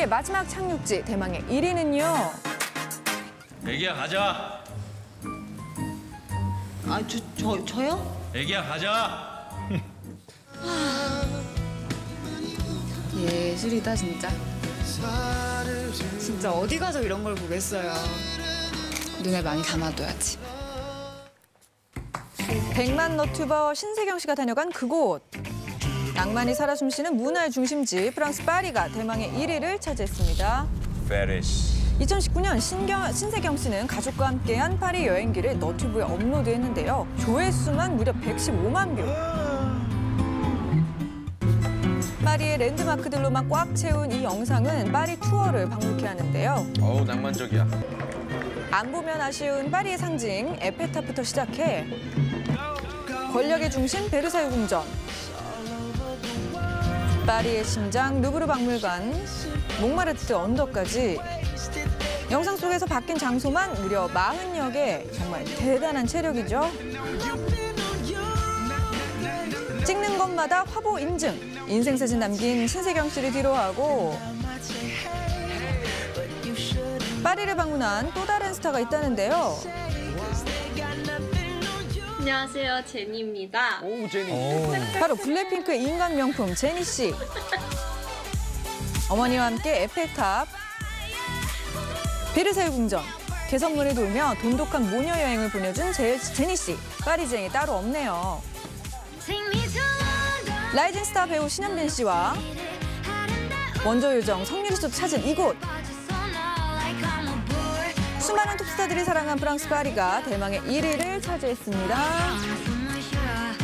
세계 마지막 착륙지 대망의 1위는요. 애기야 가자. 아, 저, 저, 저요? 애기야 가자. 예술이다 진짜. 진짜 어디 가서 이런 걸 보겠어요. 눈에 많이 담아둬야지. 백만 너튜버 신세경 씨가 다녀간 그곳. 낭만이 살아 숨쉬는 문화의 중심지 프랑스 파리가 대망의 1위를 차지했습니다. 페리스. 2019년 신경, 신세경 씨는 가족과 함께한 파리 여행기를 너튜브에 업로드했는데요. 조회수만 무려 115만 view. 파리의 랜드마크들로만 꽉 채운 이 영상은 파리 투어를 방불케 하는데요. 어우 낭만적이야. 안 보면 아쉬운 파리의 상징 에펠탑부터 시작해 권력의 중심 베르사유 궁전, 파리의 심장 루브르 박물관, 몽마르트 언덕까지 영상 속에서 바뀐 장소만 무려 40여 개 정말 대단한 체력이죠. 찍는 것마다 화보 인증, 인생 사진 남긴 신세경 씨를 뒤로하고 파리를 방문한 또 다른 스타가 있다는데요. 안녕하세요, 제니입니다. 오 제니. 바로 블랙핑크의 인간 명품 제니 씨. 어머니와 함께 에펠탑, 베르사유 궁전, 개선문을 돌며 돈독한 모녀 여행을 보내준 제, 제니 씨. 파리지앵이 따로 없네요. rising star 배우 신현빈 씨와 원조 요정 성유리도 찾은 이곳. 수많은 톱스타들이 사랑한 프랑스 파리가 대망의 1위를 차지했습니다. 아,